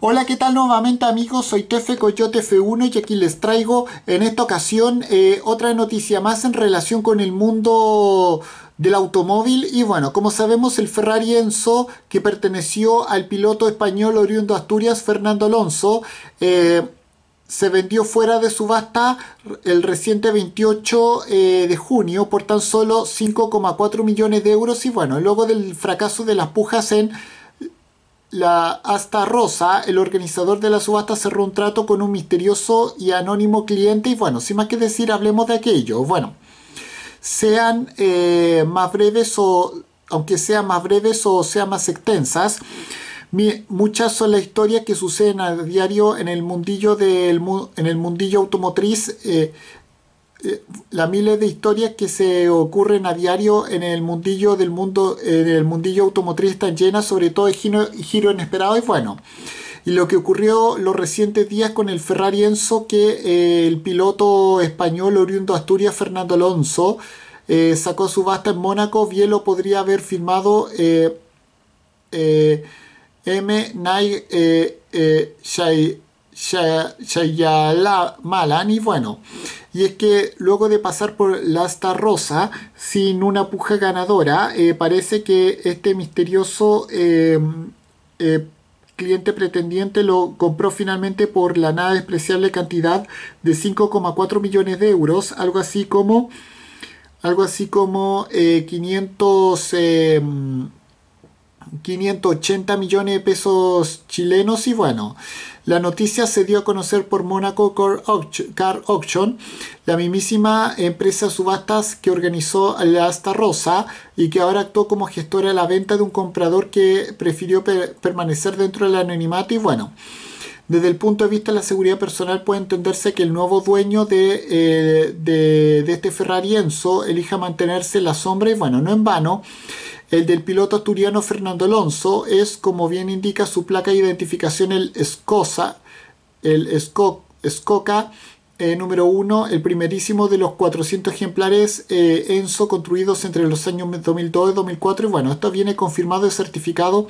Hola, ¿qué tal nuevamente amigos? Soy Tefe Coyote F1 y aquí les traigo en esta ocasión eh, otra noticia más en relación con el mundo del automóvil y bueno, como sabemos el Ferrari Enzo que perteneció al piloto español oriundo Asturias Fernando Alonso eh, se vendió fuera de subasta el reciente 28 eh, de junio por tan solo 5,4 millones de euros y bueno, luego del fracaso de las pujas en la Asta Rosa, el organizador de la subasta cerró un trato con un misterioso y anónimo cliente y bueno, sin más que decir, hablemos de aquello. Bueno, sean eh, más breves o, aunque sean más breves o sean más extensas, muchas son las historias que suceden a diario en el mundillo, del, en el mundillo automotriz. Eh, las miles de historias que se ocurren a diario en el mundillo del mundo, en el mundillo automotriz están llenas sobre todo de giro, inesperado y bueno. Y lo que ocurrió los recientes días con el Ferrari Enzo, que eh, el piloto español oriundo Asturias, Fernando Alonso, eh, sacó subasta en Mónaco, bien lo podría haber firmado M. Night Malan y bueno, y es que luego de pasar por la asta rosa sin una puja ganadora, eh, parece que este misterioso eh, eh, cliente pretendiente lo compró finalmente por la nada despreciable cantidad de 5,4 millones de euros, algo así como algo así como 500 580 millones de pesos chilenos y bueno, la noticia se dio a conocer por Monaco Car Auction, la mismísima empresa subastas que organizó la Asta Rosa y que ahora actuó como gestora de la venta de un comprador que prefirió permanecer dentro del anonimato y bueno, desde el punto de vista de la seguridad personal puede entenderse que el nuevo dueño de, eh, de, de este Ferrari Enzo elija mantenerse en la sombra y bueno, no en vano. El del piloto asturiano Fernando Alonso es, como bien indica su placa de identificación, el Escosa, el Escoca eh, número 1, el primerísimo de los 400 ejemplares eh, Enzo construidos entre los años 2002 y 2004. Y bueno, esto viene confirmado y certificado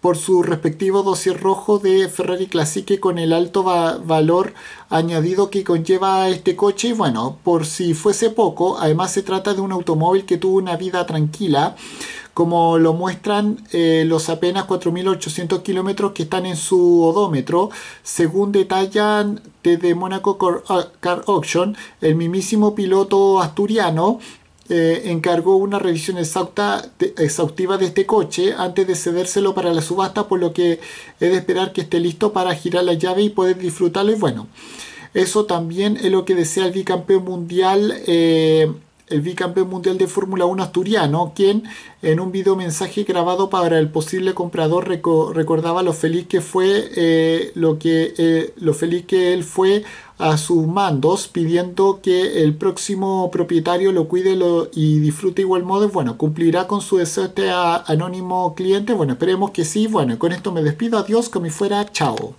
por su respectivo dossier rojo de Ferrari Classic con el alto valor añadido que conlleva este coche. Y bueno, por si fuese poco, además se trata de un automóvil que tuvo una vida tranquila como lo muestran eh, los apenas 4.800 kilómetros que están en su odómetro, según detallan desde Monaco Car Auction, el mismísimo piloto asturiano eh, encargó una revisión exhaustiva de este coche antes de cedérselo para la subasta, por lo que es de esperar que esté listo para girar la llave y poder disfrutarlo. Y bueno, eso también es lo que desea el bicampeón mundial. Eh, el bicampeón mundial de Fórmula 1 asturiano, quien en un video mensaje grabado para el posible comprador recordaba lo feliz que fue eh, lo que lo feliz que él fue a sus mandos pidiendo que el próximo propietario lo cuide y disfrute igual modo. Bueno, cumplirá con su deseo este anónimo cliente. Bueno, esperemos que sí. Bueno, con esto me despido. Adiós, como fuera. Chao.